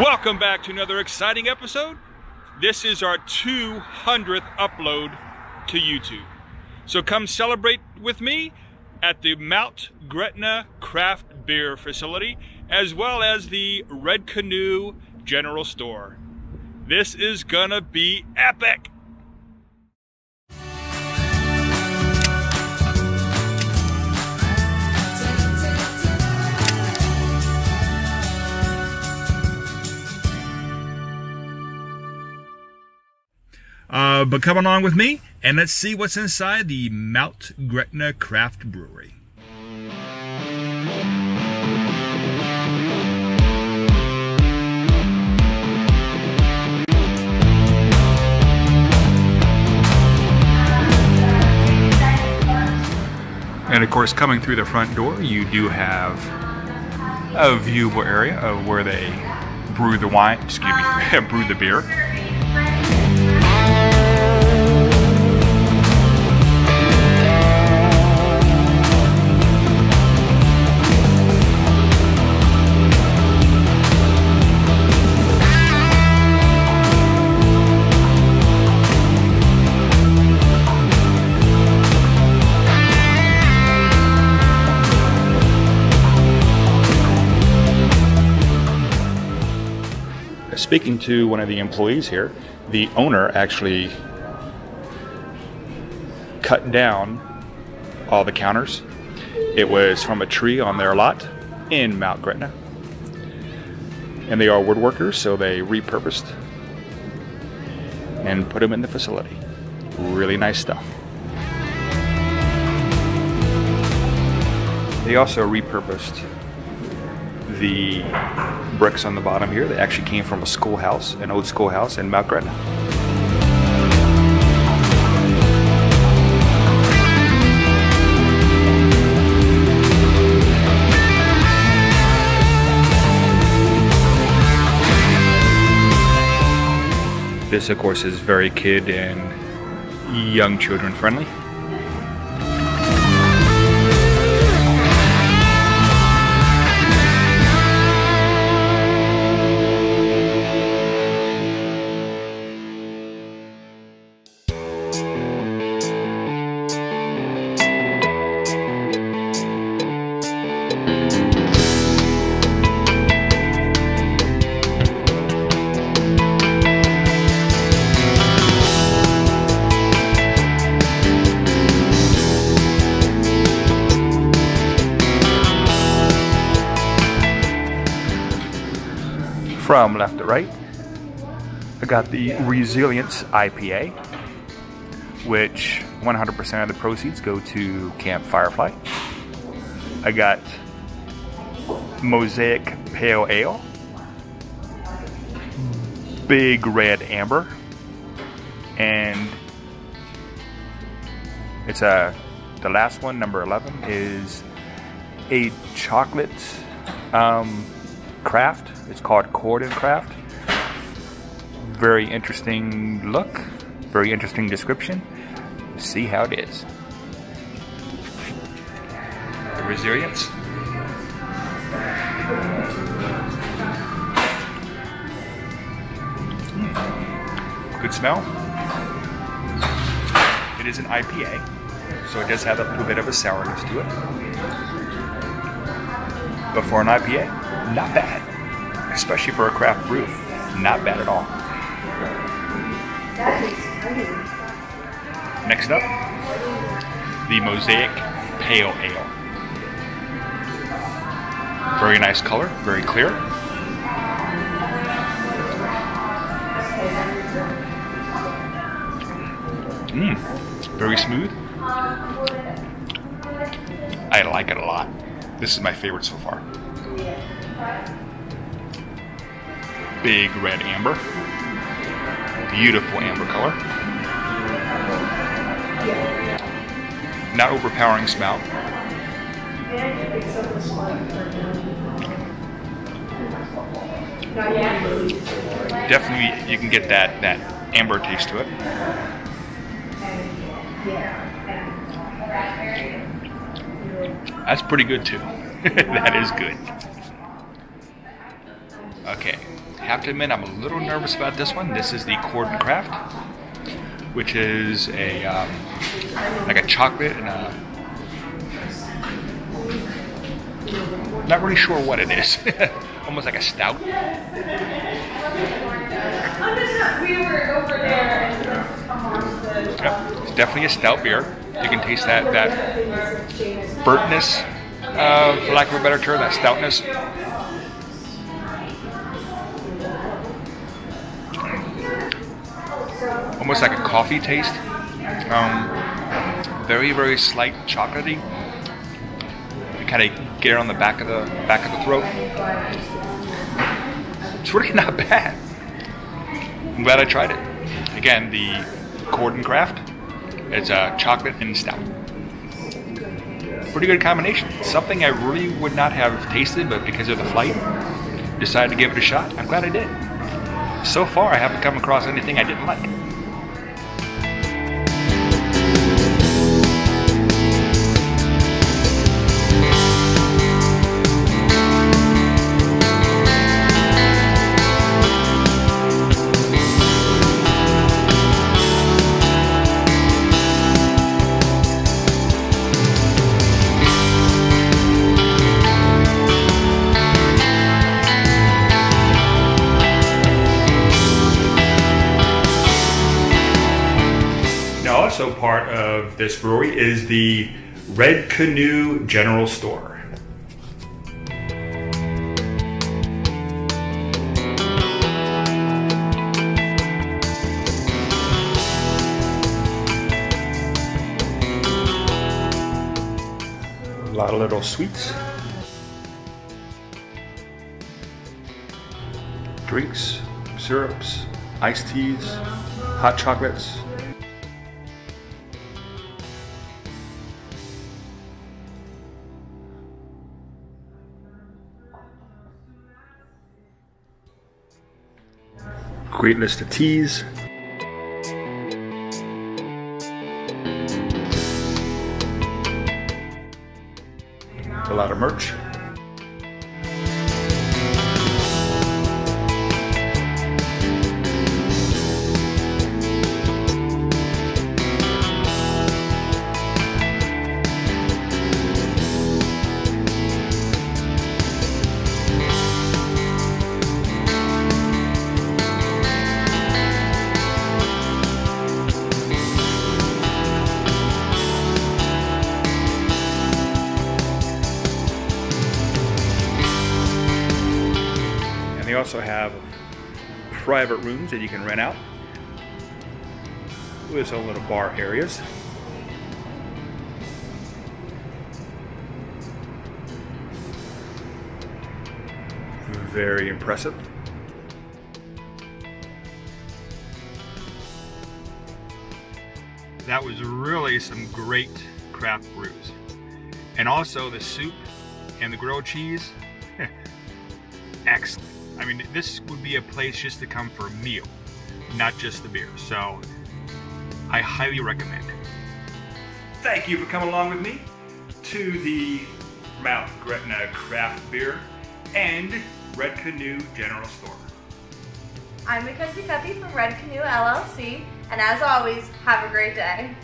Welcome back to another exciting episode. This is our 200th upload to YouTube. So come celebrate with me at the Mount Gretna Craft Beer Facility, as well as the Red Canoe General Store. This is gonna be epic! Uh, but come along with me and let's see what's inside the Mount Gretna Craft Brewery. And of course, coming through the front door, you do have a viewable area of where they brew the wine, excuse me, brew the beer. Speaking to one of the employees here, the owner actually cut down all the counters. It was from a tree on their lot in Mount Gretna. And they are woodworkers, so they repurposed and put them in the facility. Really nice stuff. They also repurposed the bricks on the bottom here. They actually came from a schoolhouse, an old schoolhouse in Mount Gretna. This, of course, is very kid and young children friendly. From left to right, I got the Resilience IPA, which 100% of the proceeds go to Camp Firefly. I got Mosaic Pale Ale, Big Red Amber, and it's a the last one, number 11, is a chocolate um, craft. It's called Corden Craft. Very interesting look, very interesting description. Let's see how it is. The resilience. Good smell. It is an IPA, so it does have a little bit of a sourness to it. But for an IPA, not bad. Especially for a craft brew. Not bad at all. Next up, the Mosaic Pale Ale. Very nice color, very clear. Mmm, very smooth. I like it a lot. This is my favorite so far. Big red amber. Beautiful amber color. Not overpowering smell. Definitely you can get that, that amber taste to it. That's pretty good too. that is good. Have to admit I'm a little nervous about this one. This is the Corden Craft, which is a um, like a chocolate and a not really sure what it is. Almost like a stout. Yep, it's definitely a stout beer. You can taste that that burntness, uh, for lack of a better term, that stoutness. Almost like a coffee taste. Um, very very slight chocolatey. You kind of get it on the back of the back of the throat. It's really not bad. I'm glad I tried it. Again, the Corden Craft. It's a chocolate and stout. Pretty good combination. Something I really would not have tasted, but because of the flight, decided to give it a shot. I'm glad I did. So far, I haven't come across anything I didn't like. Also part of this brewery is the Red Canoe General Store. A lot of little sweets. Drinks, syrups, iced teas, hot chocolates, Great list of teas. A lot of merch. Also have private rooms that you can rent out with some little bar areas. Very impressive. That was really some great craft brews. And also the soup and the grilled cheese excellent. I mean, this would be a place just to come for a meal, not just the beer. So I highly recommend it. Thank you for coming along with me to the Mount Gretna Craft Beer and Red Canoe General Store. I'm Mackenzie Cuppy from Red Canoe LLC, and as always, have a great day.